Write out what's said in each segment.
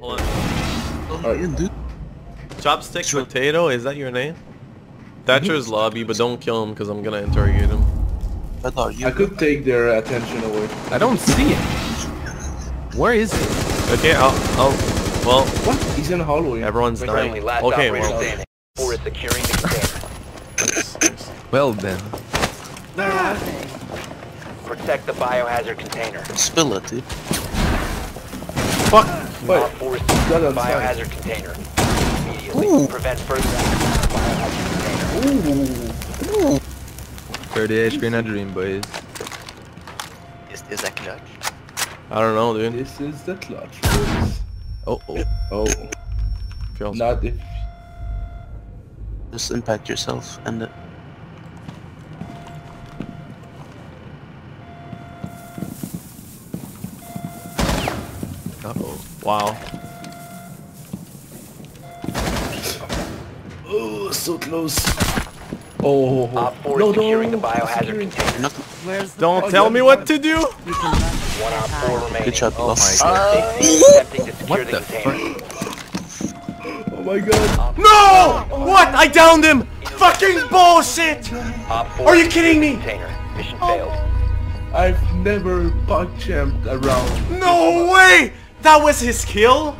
Hold on. Oh, Alright. in, dude. Chopstick Sure. Potato, is that your name? Thatcher's mm-hmm. lobby, but don't kill him because I'm gonna interrogate him. I thought you. I could take their attention away. I don't see it. Where is it? Okay, I'll, I'll, well, What? He's in the hallway. everyone's Friendly, dying. Okay, well, standing. Or is securing the container. Well then. Protect the biohazard container. Spill it, dude. Fuck! Wait, Op 4 is got securing the outside. biohazard container. Immediately. Ooh. Prevent further access to the biohazard container. Ooh. 30 HP in a dream, boys. Is, is that clutch? I don't know, dude. This is the clutch. boys. Oh, oh, Oh, feels. not if. Just impact yourself and uh, oh. Wow. Oh, so close. Oh, oh, oh. Op 4 no, is securing no. the biohazard container. Where's the Don't Oh, tell me what to do! You can run. One Op 4 remaining. Good job, Oh boss. my god. Uh, 16 attempting to secure What the the container. Oh my god. No! What? I downed him! Fucking bullshit! Are you kidding me? Container. Mission failed. I've never bug jumped around. No way! That was his kill?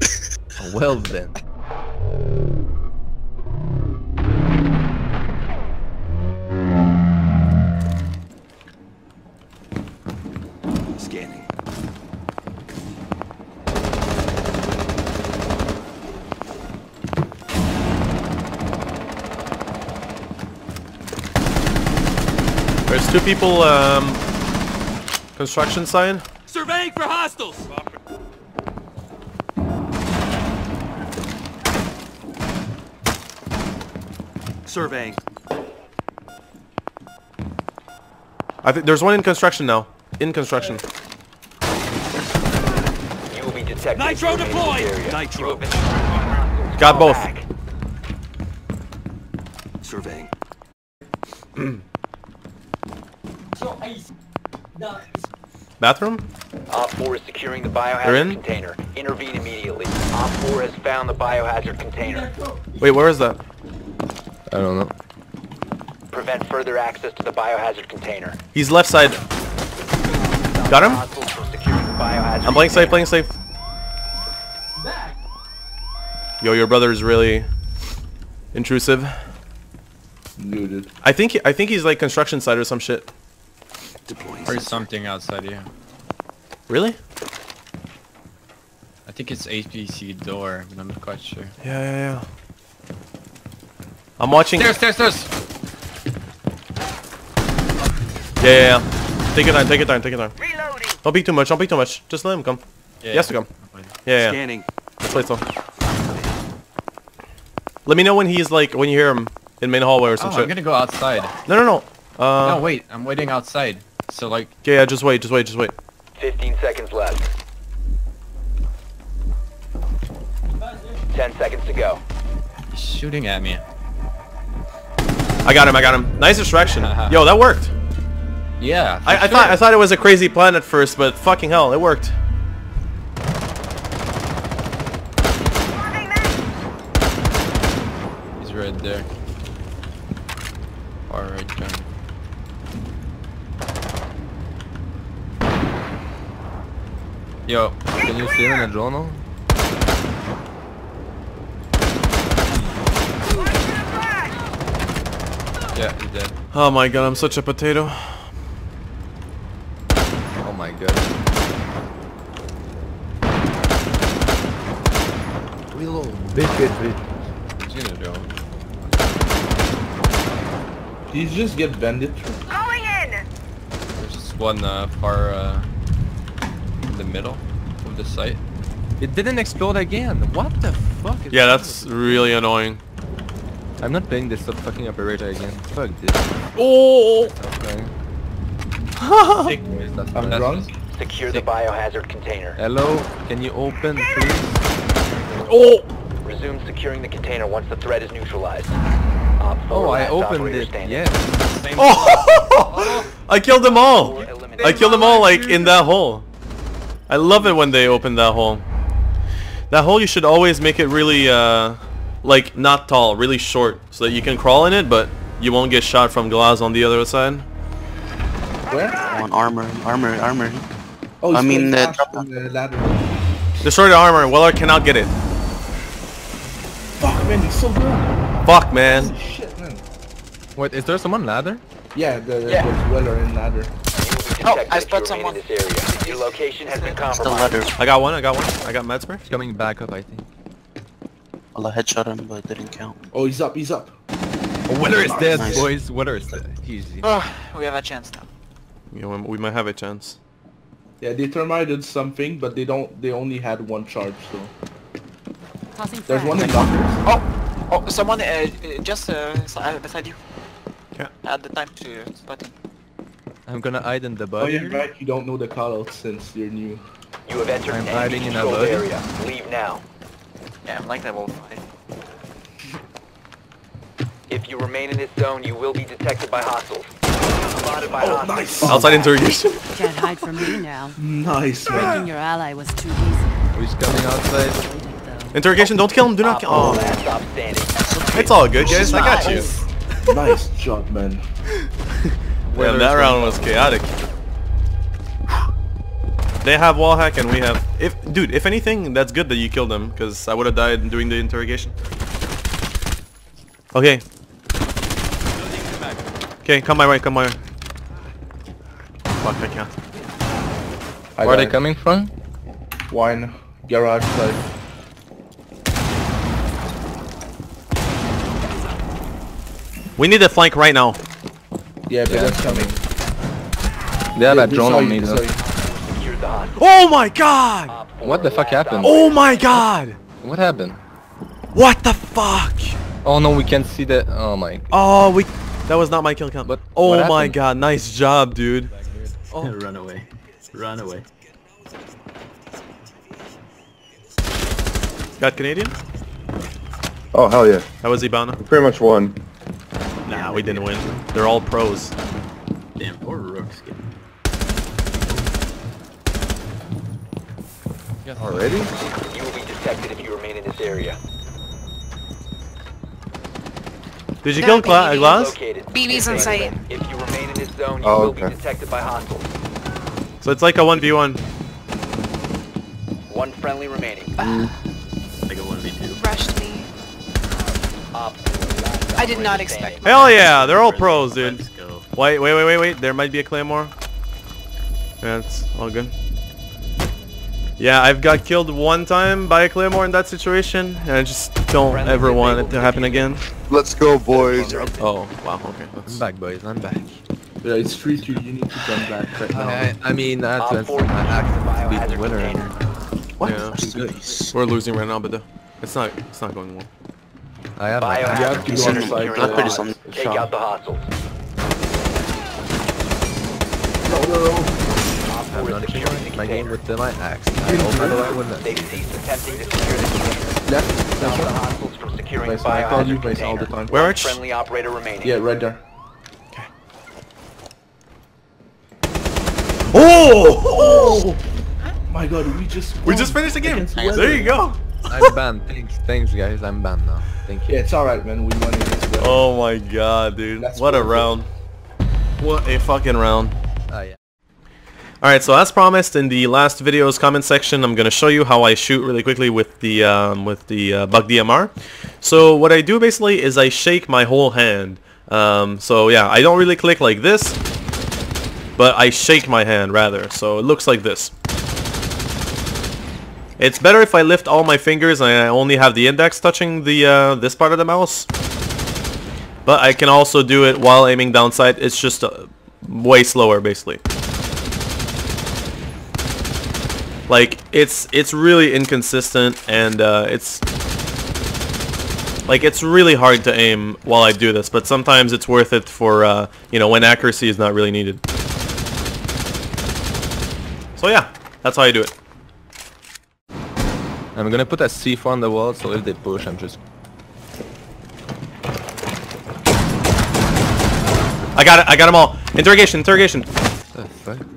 Well then. Scanning. There's two people, um... Construction sign. Surveying for hostiles! Surveying. I think there's one in construction now. In construction. You will be detected. Nitro if you remain in this deployed! Nitro. You have been hostiles. Got Fall both. back. Surveying. Bathroom? Op 4 is securing the biohazard in? container. Intervene immediately. Op 4 has found the biohazard container. Wait, where is that? I don't know. Prevent further access to the biohazard container. He's left side. Got him? Hostiles from securing the biohazard I'm playing safe, container. playing safe. Yo, your brother is really intrusive. Muted. I think I think he's like construction site or some shit. Deploying. Or sensor. something outside here. Really? I think it's HPC door, but I'm not quite sure. Yeah, yeah, yeah. I'm watching. Stairs, stairs, stairs! Yeah, yeah, yeah. Take it down, take it down, take it down. Don't be too much, don't be too much. Just let him come. Yeah, He has to come. Yeah, yeah. Scanning. Let's play so. Let me know when he's like, when you hear him in main hallway or Oh, some I'm gonna go outside. No, no, no. Uh, no, wait, I'm waiting outside. So like, Okay, yeah, just wait, just wait, just wait. 15 seconds left. 10 seconds to go. he's shooting at me. I got him, I got him. Nice distraction. Uh-huh. Yo, that worked. Yeah. I, I thought I thought it was a crazy plan at first, but fucking hell, it worked. He's right there. Far right, John. Yo, Can you see him in the journal? yeah, he's dead. Oh my god, I'm such a potato. Oh my god. Reload. Bit, bit, bit. He's gonna go. He's just get bended. bandit. There's just one uh, far uh, in the middle of the site. It didn't explode again. What the fuck? Is Yeah, that's with really annoying. I'm not playing this fucking operator again. Fuck this. Oh! Stop playing. Sick. That's I'm that's drunk. just- Secure the biohazard container. Hello, can you open, please? Oh! Resume securing the container once the threat is neutralized. Op four, Oh, I opened operator it. standing. Yes. Oh! I killed them all! I killed them all like in that hole. I love it when they open that hole. That hole you should always make it really, uh, like not tall, really short, so that you can crawl in it, but you won't get shot from glass on the other side. Where? On armor, armor, armor. Oh, he's I mean, going uh, drop on the ladder. Destroy the armor. Weller cannot get it. Fuck, man, he's so good. Fuck, man. Holy shit, man. Wait, is there someone ladder? Yeah, the, Yeah. the dweller in ladder. You Oh, I if you spot someone. in this area. Your location has been The compromised. I got one. I got one. I got med spray. He's coming back up, I think. Well, I headshot him, but it didn't count. Oh, he's up, he's up. Oh, Weller is dead, Nice. boys. Weller is dead. Easy. Oh, we have a chance now. You know, we might have a chance. Yeah, they termited something, but they don't. They only had one charge, so. Tossing There's frag. one in lockers. Oh, oh, someone uh, uh, just uh, uh, beside you. Yeah. At the time to spot him. I'm gonna hide in the Oh body. yeah, right. You don't know the callouts since you're new. You have entered I'm an hiding in a controlled area. Leave now. Yeah, I'm like level 5. If you remain in this zone, you will be detected by hostiles. Spotted by Oh, hostiles. nice. Outside interrogation. Can't hide from me now. Nice, man. Breaking your ally was too easy. Who's coming outside? Interrogation. Don't kill him. Do not Op kill. four Oh, last stop standing. it's all good, guys. I got you. nice job, man. Yeah, that round was chaotic. They have wall hack and we have. If dude, if anything, that's good that you killed them because I would have died during the interrogation. Okay. Okay, come my way. Come my way. Fuck, I can't. I Where are they coming from? Wine, garage side. We need a flank right now. Yeah, but Yeah. that's coming. They have Yeah, a drone on me though. saw you. Secure the hostage. Oh my god! What the fuck happened? Oh my god! What happened? What the fuck? Oh no, we can't see that. Oh my. Oh, we. That was not my kill count. But oh what my happened? god, nice job, dude. Oh. Run away. Run away. Got Canadian? Oh hell yeah! That was Ibana. Pretty much won. Nah, we didn't win. They're all pros. Damn, poor Rooks. Already? You will be detected if you remain in this area. Did you kill Gla Glaz? Located. BB's on site. If you remain in this zone, you Oh, will okay. be detected by hostiles. So it's like a 1v1. One friendly remaining. Mm. I did not expect. Hell yeah, they're all pros, dude. Wait, wait, wait, wait, wait. There might be a claymore. Yeah, it's all good. Yeah, I've got killed one time by a claymore in that situation, and I just don't Friendly ever want it to happen diffuser. again. Let's go, boys. Oh, wow, okay. I'm back, boys. I'm back. Yeah, it's 3-2. You need to come back right now. I, I mean, that's, Op that's four, my axe the to beat the winner. container. What? Yeah. That's too good. We're losing right now, but uh, it's not it's not going well. I have my Biohazard axe. You have to go on securing the pretty Take out the hostiles. No, no, no. Op I'm not is sure. My game with the, my axe. I hope I don't win They've this. ceased attempting to secure the container. Left. Stop Left the hostiles from securing the I call you biohazard nice all the container. time. Where One Arch? friendly operator remaining. Yeah, right there. Oh! oh! My god, we just We just finished the game. There you go. I'm banned. Thanks, thanks, guys. I'm banned now. Thank you. Yeah, it's alright, man. We won against Weather. Oh my god, dude. That's what a round. What a fucking round. Ah, yeah. Alright, so as promised in the last video's comment section, I'm gonna show you how I shoot really quickly with the um, with the uh, Buck DMR. So what I do basically is I shake my whole hand. Um, so yeah, I don't really click like this, but I shake my hand rather. So it looks like this. It's better if I lift all my fingers and I only have the index touching the uh, this part of the mouse. But I can also do it while aiming down sight. It's just uh, way slower basically. Like it's it's really inconsistent and uh, it's like it's really hard to aim while I do this, but sometimes it's worth it for uh, you know when accuracy is not really needed. So yeah, that's how I do it. I'm gonna put a C4 on the wall, so if they push, I'm just... I got it. I got them all. Interrogation. Interrogation. The fuck?